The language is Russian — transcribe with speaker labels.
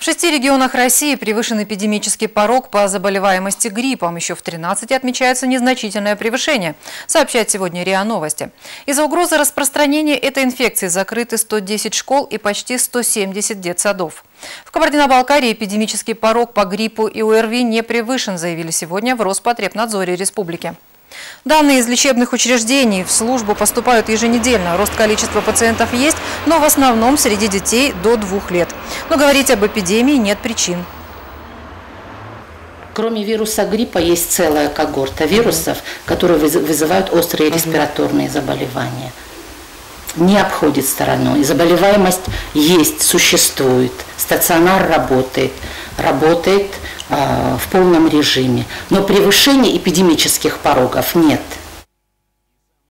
Speaker 1: В шести регионах России превышен эпидемический порог по заболеваемости гриппом. Еще в 13 отмечается незначительное превышение, сообщает сегодня РИА Новости. Из-за угрозы распространения этой инфекции закрыты 110 школ и почти 170 детсадов. В Кабардино-Балкарии эпидемический порог по гриппу и ОРВИ не превышен, заявили сегодня в Роспотребнадзоре республики. Данные из лечебных учреждений в службу поступают еженедельно. Рост количества пациентов есть, но в основном среди детей до двух лет. Но говорить об эпидемии нет причин.
Speaker 2: Кроме вируса гриппа есть целая когорта вирусов, которые вызывают острые респираторные заболевания. Не обходит стороной. Заболеваемость есть, существует. Стационар работает. Работает а, в полном режиме. Но превышения эпидемических порогов нет.